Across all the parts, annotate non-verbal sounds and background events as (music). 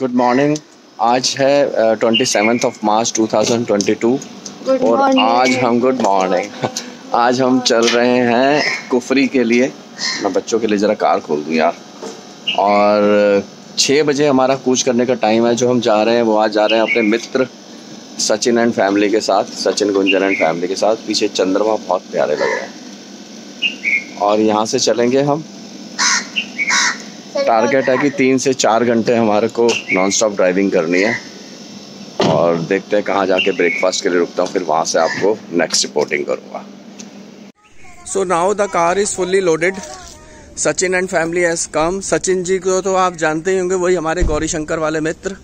Good morning आज है twenty seventh of March 2022 Good और morning. आज हम गुड मॉर्निंग (laughs) आज हम चल रहे हैं कुफरी के लिए। मैं बच्चों के लिए ज़रा कार खोल दूँ यार। और छः बजे हमारा कूच करने का टाइम है। जो हम जा रहे हैं वो आज जा रहे हैं अपने मित्र सचिन एंड फैमिली के साथ सचिन गुंजन एंड फैमिली के साथ। पीछे चंद्रमा बहुत प्यारे लग रहे हैं। और यहाँ से चलेंगे हम। टारगेट है कि तीन से चार घंटे हमारे को नॉन स्टॉप ड्राइविंग करनी है। और देखते हैं कहाँ जाके ब्रेकफास्ट के लिए रुकता हूँ, फिर वहाँ से आपको नेक्स्ट रिपोर्टिंग करूँगा। So now the car is fully loaded Sachin and family has come Sachin ji को तो आप जानते ही होंगे, वही हमारे गौरी शंकर वाले मित्र।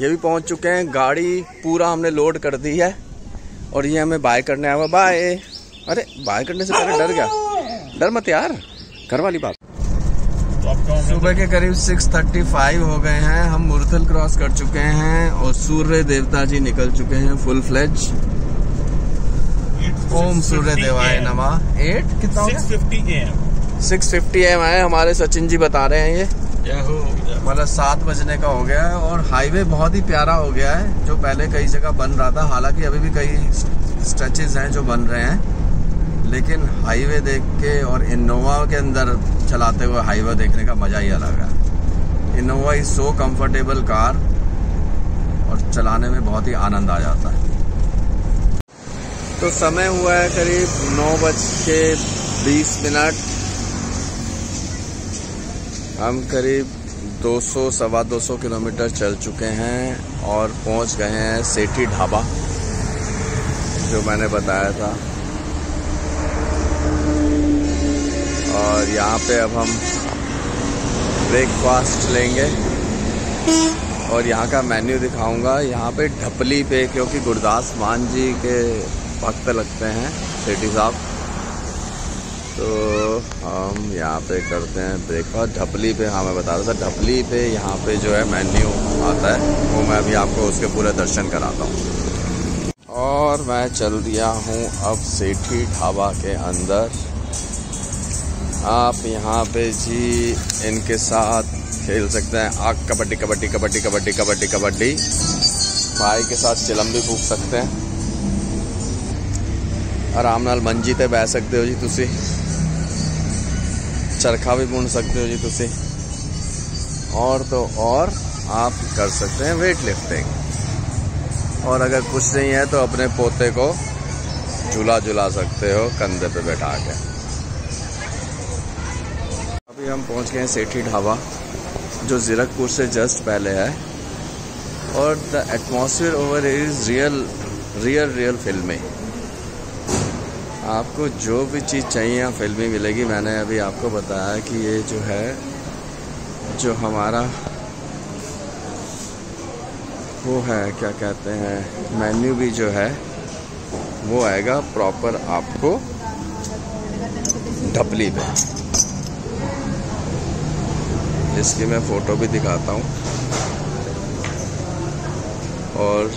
ये भी पहुँच चुके हैं। गाड़ी पूरा हमने लोड कर दी है। और ये हमें बाय करने आया हुआ। बाय अरे बाय करने से पहले डर गया। डर मत यार। घर वाली बात। सुबह के करीब 6:35 हो गए हैं। हम मुरथल क्रॉस कर चुके हैं और सूर्य देवता जी निकल चुके हैं फुल फ्लेज ओम सूर्य देवाय नमः। एट कितना 650 सिक्स फिफ्टी एम है हमारे सचिन जी बता रहे हैं ये। मतलब सात बजने का हो गया है और हाईवे बहुत ही प्यारा हो गया है जो पहले कई जगह बन रहा था। हालाँकि अभी भी कई स्ट्रेचेज हैं जो बन रहे हैं। लेकिन हाईवे देख के और इनोवा के अंदर चलाते हुए हाईवे देखने का मज़ा ही अलग है। Innova is so comfortable car और चलाने में बहुत ही आनंद आ जाता है। तो समय हुआ है करीब नौ बज के बीस मिनट। हम करीब 200 सवा 200 किलोमीटर चल चुके हैं और पहुँच गए हैं सेठी ढाबा, जो मैंने बताया था। और यहाँ पे अब हम ब्रेकफास्ट लेंगे। और यहाँ का मेन्यू दिखाऊँगा। यहाँ पे ढपली पे, क्योंकि गुरदास मान जी के भक्त लगते हैं, सेठी साहब। तो हम यहाँ पे करते हैं ब्रेकफास्ट ढपली पे हाँ मैं बता रहा था, ढपली पे यहाँ पे जो है मेन्यू आता है, वो मैं अभी आपको उसके पूरे दर्शन कराता हूँ। और मैं चल दिया हूँ अब सेठी ढाबा के अंदर। आप यहाँ पे जी इनके साथ खेल सकते हैं आग कबड्डी कबड्डी कबड्डी कबड्डी कबड्डी कबड्डी भाई के साथ चिलम भी फूक सकते हैं ਆਰਾਮ ਨਾਲ ਮੰਜੀ ਤੇ ਬੈ ਸਕਦੇ ਹੋ ਜੀ ਤੁਸੀਂ चरखा भी बुन सकते हो जी तुसी और तो और आप कर सकते हैं वेट लिफ्टिंग और अगर कुछ नहीं है तो अपने पोते को झूला झुला सकते हो कंधे पे बैठा के अभी हम पहुँच गए हैं सेठी ढाबा, जो ज़ीरकपुर से जस्ट पहले है। और the atmosphere over is real real real फिल्मी आपको जो भी चीज़ चाहिए यहाँ फिल्मी मिलेगी, मैंने अभी आपको बताया कि ये जो है, जो हमारा, वो है, क्या कहते हैं मेन्यू भी जो है, वो आएगा प्रॉपर आपको ढपली पे। इसकी मैं फ़ोटो भी दिखाता हूँ। और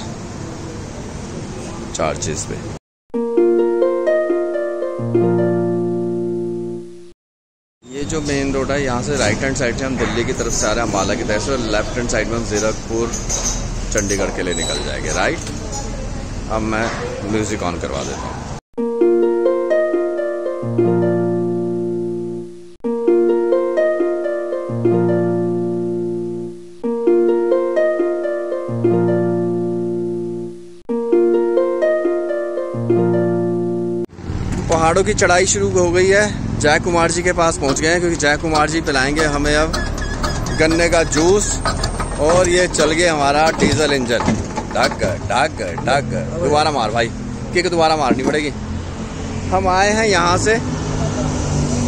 चार्जेस पे। ये जो मेन रोड है, यहाँ से राइट हैंड साइड से हम दिल्ली की तरफ़ से आ रहे हैं अम्बाला की तरफ़ से लेफ़्ट हैंड साइड में हम जीरकपुर, चंडीगढ़ के लिए निकल जाएँगे राइट अब मैं म्यूज़िक ऑन करवा देता हूँ। पहाड़ों की चढ़ाई शुरू हो गई है। जय कुमार जी के पास पहुँच गए हैं, क्योंकि जय कुमार जी पिलाएँगे हमें अब गन्ने का जूस। और ये चल गया हमारा डीजल इंजन। ढक ढक ढक दोबारा मार भाई। क्योंकि दोबारा मारनी पड़ेगी। हम आए हैं यहाँ से।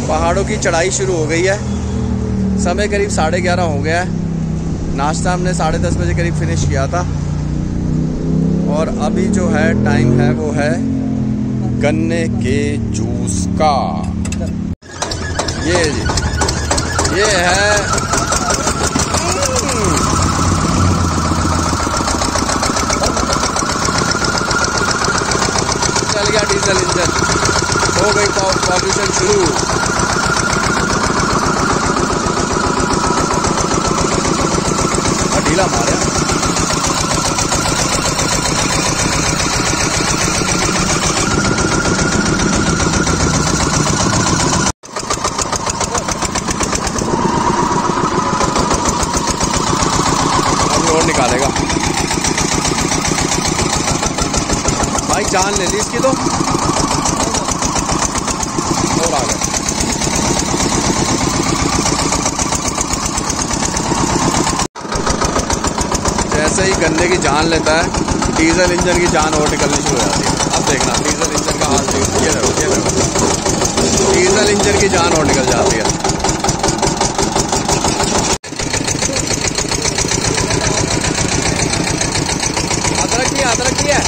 पहाड़ों की चढ़ाई शुरू हो गई है। समय करीब साढ़े ग्यारह हो गया है। नाश्ता हमने साढ़े दस बजे करीब फिनिश किया था। और अभी जो है टाइम है वो है गन्ने के जूस का। ये ये है। चल गया डीजल इंजन। हो गई पॉल्यूशन शुरू। नीला मारे और निकालेगा भाई जान ले ली इसकी तो और आ गए जैसे ही गन्ने की जान लेता है, डीजल इंजन की जान और निकलनी शुरू हो जाती है। अब देखना, डीजल इंजन का हाल ये रहो ये रहो डीजल इंजन की जान और निकल जाती है। अदरक की अदरक है।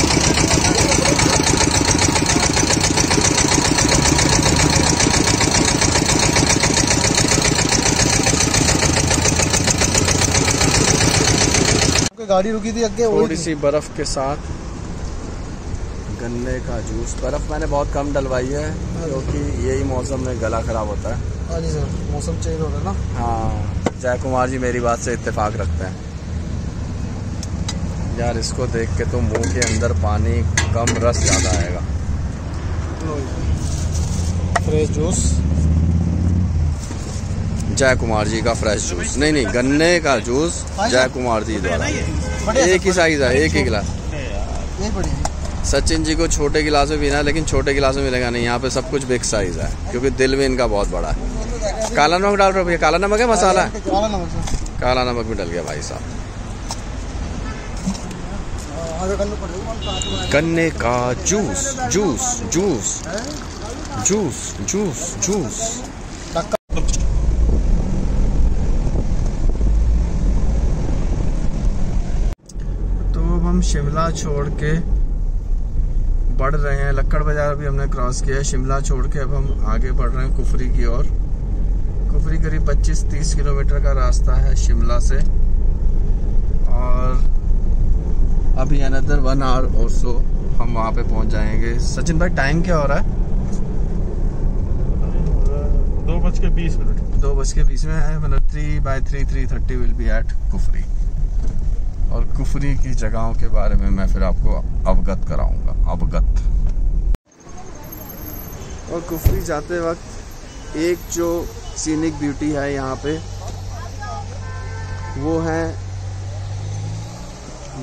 गाड़ी रुकी थी अगे थोड़ी सी बर्फ़ के साथ गन्ने का जूस। बर्फ़ मैंने बहुत कम डलवाई है क्योंकि यही मौसम में गला खराब होता है। हाँ जी सर मौसम चेंज हो रहा है ना? हाँ जय कुमार जी मेरी बात से इत्तेफाक रखते हैं। यार इसको देख के तो मुँह के अंदर पानी कम रस ज़्यादा आएगा। Fresh juice. जय कुमार जी का फ्रेश जूस। नहीं नहीं, गन्ने का जूस जय कुमार जी द्वारा। एक ही साइज़ है, एक ही गिलास। सचिन जी को छोटे गिलास में पीना है, लेकिन छोटे गिलास में मिलेगा नहीं। यहाँ पे सब कुछ बिग साइज़ है, क्योंकि दिल भी इनका बहुत बड़ा है। काला नमक डाल रहे काला नमक है, मसाला? काला नमक भी डल गया भाई साहब। गन्ने का juice juice juice juice juice juice तो अब हम शिमला छोड़ के बढ़ रहे हैं। लक्कड़ बाज़ार भी हमने क्रॉस किया है। शिमला छोड़ के अब हम आगे बढ़ रहे हैं कुफरी की ओर। कुफरी करीब 25-30 किलोमीटर का रास्ता है शिमला से। और अभी अनदर वन आवर और सो हम वहाँ पे पहुँच जाएँगे। सचिन भाई टाइम क्या हो रहा है? दो बज के बीस मिनट। दो बज के बीस में है। मतलब three by three three thirty will be at Kufri. और कुफरी की जगहों के बारे में मैं फिर आपको अवगत कराऊँगा, अवगत। और कुफरी जाते वक्त एक जो सीनिक ब्यूटी है यहाँ पे, वो है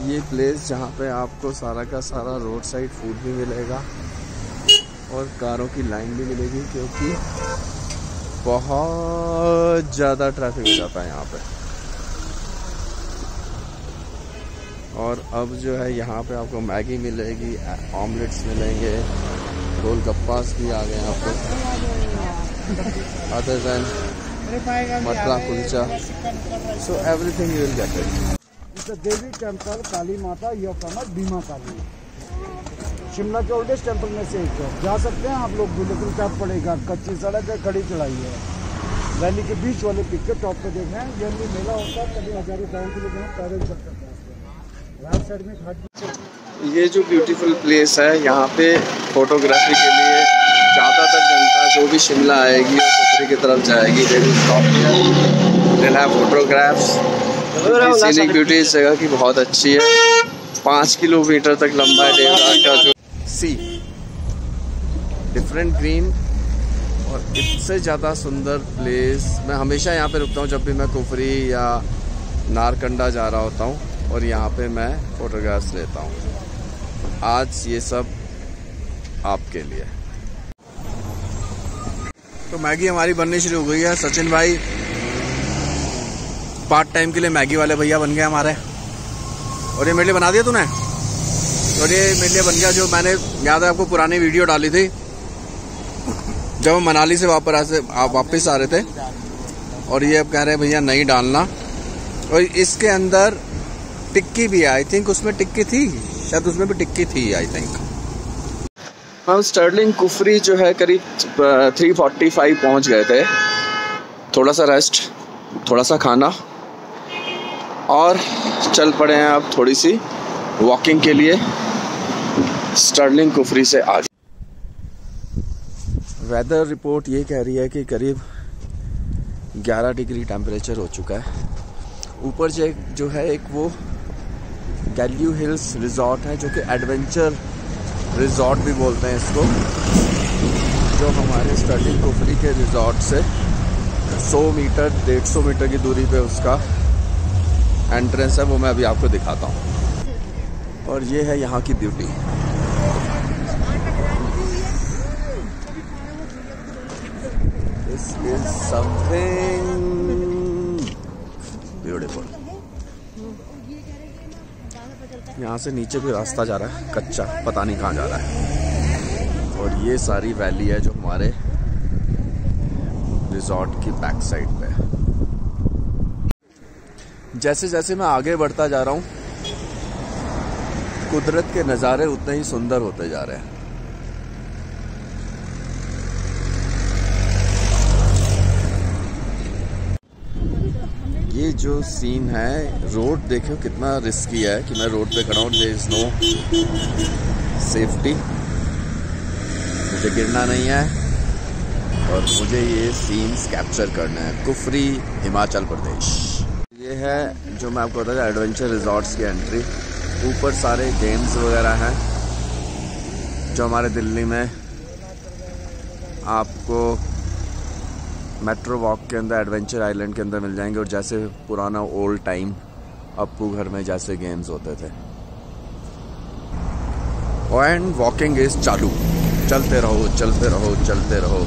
ये प्लेस जहाँ पे आपको सारा का सारा रोड साइड फ़ूड भी मिलेगा और कारों की लाइन भी मिलेगी क्योंकि बहुत ज़्यादा ट्रैफ़िक हो जाता है यहाँ पे। और अब जो है यहाँ पे आपको मैगी मिलेगी, ऑमलेट्स मिलेंगे, गोलगप्पास भी आ गए पे। Other than matra kulcha. So everything you will get it Devi temple Kali Mata यह फ़ेमस भीमा काली शिमला के ओल्डेस्ट टेंपल में से एक है। जा सकते हैं आप लोग भी, लेकिन क्या पड़ेगा? कच्ची सड़क है खड़ी चढ़ाई है। वैली के बीच वाले पिक के टॉप पे देख रहे हैं। ये मेला होता है, कभी हज़ारों गाँव के लोग पैदल चल करते हैं राइट साइड में घाट ये जो ब्यूटीफुल प्लेस है, यहाँ पे फोटोग्राफी के लिए ज़्यादातर जनता जो भी शिमला आएगी और कुफरी की तरफ़ जाएगी फोटोग्राफ्स सीनिक ब्यूटी इस जगह की बहुत अच्छी है। पाँच किलोमीटर तक लंबा है का जो सी डिफरेंट ग्रीन और इससे ज़्यादा सुंदर प्लेस मैं हमेशा यहाँ पे रुकता हूँ जब भी मैं कुफरी या नारकंडा जा रहा होता हूँ। और यहाँ पे मैं फोटोग्राफ्स लेता हूँ। आज ये सब आपके लिए। तो मैगी हमारी बननी शुरू हो गई है। सचिन भाई पार्ट टाइम के लिए मैगी वाले भैया बन गए हमारे। और ये मेरे लिए बना दिया तूने? और ये मेरे लिए बन गया जो मैंने, याद है आपको, पुरानी वीडियो डाली थी। जब हम मनाली से वापस वापस आ रहे थे। और ये अब कह रहे हैं, भैया नहीं डालना। और इसके अंदर टिक्की भी आई थिंक उसमें टिक्की थी शायद उसमें भी टिक्की थी आई थिंक हम स्टर्लिंग कुफरी जो है करीब थ्री फोर्टी फाइव पहुँच गए थे। थोड़ा सा रेस्ट थोड़ा सा खाना। और चल पड़े हैं अब थोड़ी सी वॉकिंग के लिए स्टर्लिंग कुफरी से आगे। वेदर रिपोर्ट ये कह रही है कि करीब 11 डिग्री टेम्परेचर हो चुका है। ऊपर एक जो है एक वो गैल्यू हिल्स रिजॉर्ट है, जो कि एडवेंचर रिजॉर्ट भी बोलते हैं इसको, जो हमारे स्टडी कुफरी के रिजॉर्ट से 100 मीटर 150 मीटर की दूरी पे उसका एंट्रेंस है, वो मैं अभी आपको दिखाता हूँ। और ये है यहाँ की beauty this is something beautiful यहाँ से नीचे भी रास्ता जा रहा है, कच्चा, पता नहीं कहाँ जा रहा है। और ये सारी वैली है जो हमारे रिजॉर्ट की बैक साइड पे है। जैसे जैसे मैं आगे बढ़ता जा रहा हूँ, कुदरत के नज़ारे उतने ही सुंदर होते जा रहे हैं ये जो सीन है रोड देखो कितना रिस्की है कि मैं रोड पे खड़ा हूँ देर इज़ नो सेफ्टी मुझे गिरना नहीं है और मुझे ये सीन्स कैप्चर करना है। कुफरी, हिमाचल प्रदेश। ये है जो मैं आपको बता एडवेंचर रिजॉर्ट्स की एंट्री ऊपर सारे गेम्स वगैरह हैं जो हमारे दिल्ली में आपको मेट्रो वॉक के अंदर, एडवेंचर आइलैंड के अंदर मिल जाएँगे और जैसे पुराना ओल्ड टाइम अपू घर में जैसे गेम्स होते थे। एंड वॉकिंग इज़ चालू। चलते रहो चलते रहो चलते रहो।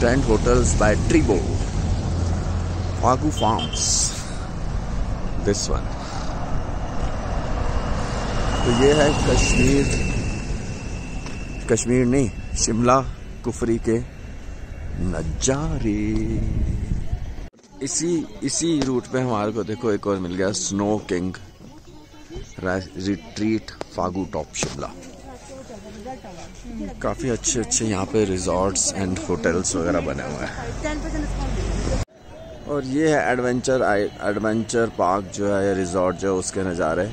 Tent hotels by Treebo Fagu farms this one तो ये है कश्मीर। कश्मीर नहीं, शिमला, कुफरी के नजारे। इसी इसी रूट पे हमारे को देखो एक और मिल गया Snow King Retreat Fagu top Shimla काफ़ी अच्छे अच्छे यहाँ पे रिजॉर्ट्स एंड होटल्स वगैरह बने हुए हैं। और ये है एडवेंचर एडवेंचर पार्क जो है, या रिजॉर्ट जो है, उसके नज़ारे।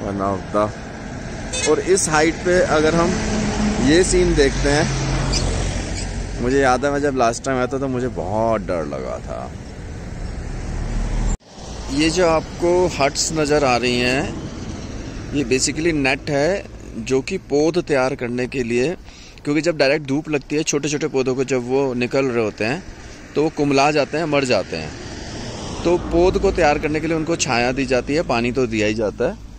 वन ऑफ़ द और इस हाइट पे अगर हम ये सीन देखते हैं। मुझे याद है, मैं जब लास्ट टाइम आया था तो मुझे बहुत डर लगा था। ये जो आपको हट्स नज़र आ रही हैं, ये बेसिकली नेट है, जो कि पौध तैयार करने के लिए, क्योंकि जब डायरेक्ट धूप लगती है छोटे छोटे पौधों को जब वो निकल रहे होते हैं तो वो कुमला जाते हैं, मर जाते हैं। तो पौध को तैयार करने के लिए उनको छाया दी जाती है, पानी तो दिया ही जाता है।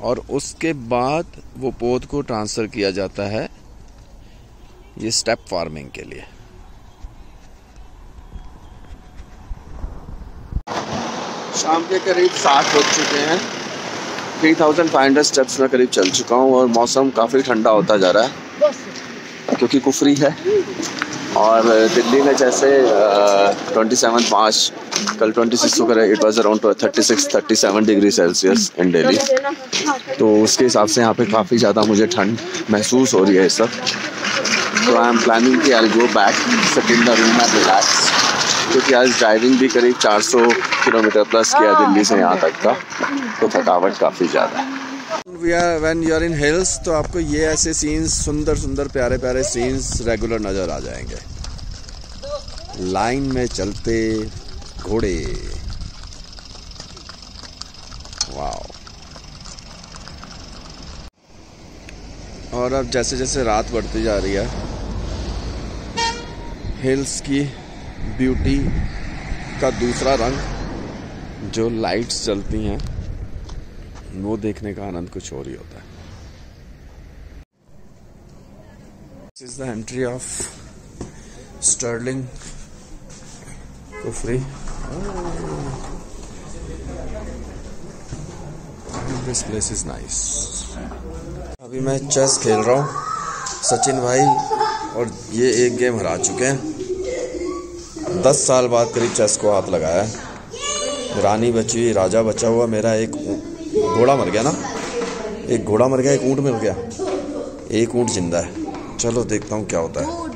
और उसके बाद वो पौध को ट्रांसफ़र किया जाता है ये स्टेप फ़ार्मिंग के लिए। शाम के करीब सात बज चुके हैं। Three thousand five hundred steps में करीब चल चुका हूँ और मौसम काफ़ी ठंडा होता जा रहा है, क्योंकि कुफरी है। और दिल्ली में जैसे ट्वेंटी सेवन मार्च कल ट्वेंटी सिक्स को करे it was around thirty six thirty seven degree Celsius in Delhi तो उसके हिसाब से यहाँ पे काफ़ी ज़्यादा मुझे ठंड महसूस हो रही है इस सब। तो आई एम प्लानिंग कि I go back in the room and relax क्योंकि आज ड्राइविंग भी करीब 400 किलोमीटर प्लस किया दिल्ली से यहाँ तक का। तो थकावट काफ़ी ज़्यादा है। We are when you are in hills तो आपको ये ऐसे सीन्स सुंदर सुंदर, प्यारे प्यारे सीन्स रेगुलर नज़र आ जाएँगे। लाइन में चलते घोड़े। वाओ और अब जैसे जैसे रात बढ़ती जा रही है हिल्स की ब्यूटी का दूसरा रंग जो लाइट्स चलती हैं वो देखने का आनंद कुछ और ही होता है। This is the entry of Sterling Kufri this place is nice अभी मैं चेस खेल रहा हूँ। सचिन भाई और ये एक गेम हरा चुके हैं। दस साल बाद करीब चेस को हाथ लगाया रानी बची हुई राजा बचा हुआ मेरा एक घोड़ा मर गया ना? एक घोड़ा मर गया, एक ऊँट मर गया। एक ऊँट ज़िंदा है। चलो देखता हूँ क्या होता है।